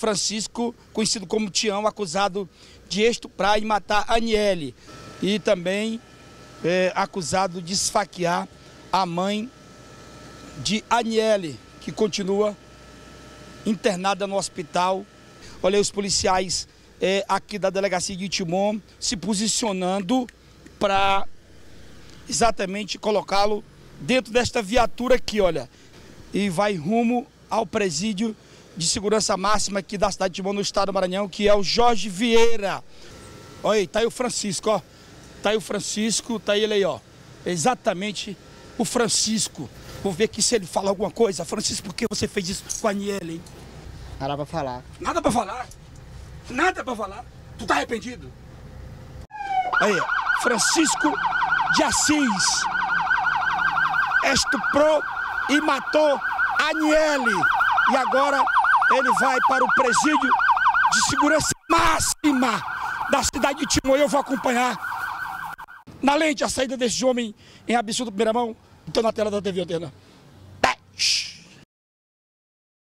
Francisco, conhecido como Tião, acusado de estuprar e matar Aniele. E também é, acusado de esfaquear a mãe de Aniele, que continua internada no hospital. Olha aí os policiais é, aqui da delegacia de Timon se posicionando para exatamente colocá-lo dentro desta viatura aqui, olha. E vai rumo ao presídio de segurança máxima aqui da cidade de Timon, no estado do Maranhão, que é o Jorge Vieira. Olha aí, tá aí o Francisco, ó. Tá aí o Francisco, tá ele aí, ó. Exatamente o Francisco. Vou ver aqui se ele fala alguma coisa. Francisco, por que você fez isso com a Aniele, hein? Nada pra falar. Nada pra falar. Nada pra falar. Tu tá arrependido? Aí. Francisco de Assis estuprou e matou Aniele. E agora ele vai para o presídio de segurança máxima da cidade de Timor. Eu vou acompanhar na lente a saída desse homem em absurdo primeira mão. Estou na tela da TV Antena.